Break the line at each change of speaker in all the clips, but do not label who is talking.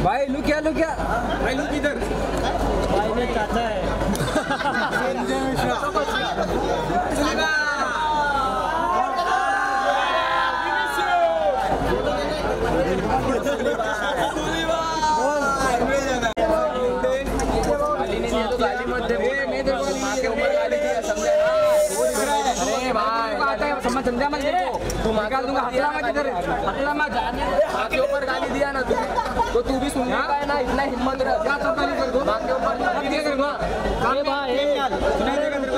Look क्या look क्या भाई लुक इधर।
भाई ने चाचा है।
समझ समझा मत तू निकाल दूँगा हटला मत इधर हटला मत
माँ के ऊपर गाली दिया ना तू। इतना हिम्मत
क्या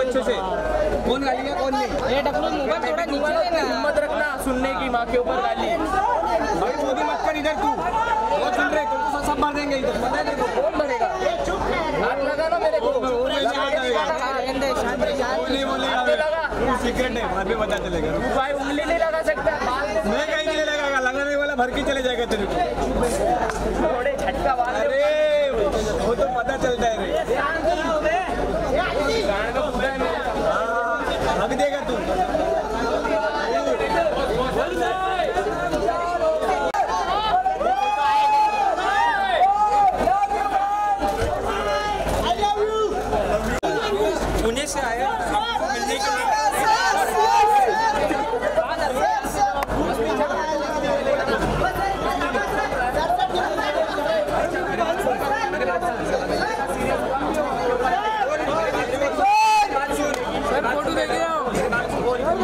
अच्छे है नहीं
ये डबल मोबाइल हिम्मत रखना सुनने की माँ के ऊपर गाली
भाई मोदी मत कर इधर तू बहुत सुन रहे तुमको सब- मार देंगे इधर पता है
कौन मरेगा हाथ लगा ना मेरे को
बोलेगा सीक्रेट है बाद में पता चलेगा
तू भाई उंगली नहीं लगा सकता
मैं कहीं नहीं वाला भर के चले जाएगा तेरे को। अरे वो तो पता चलता है रे रख देगा तू पुणे से आए मिलने के लिए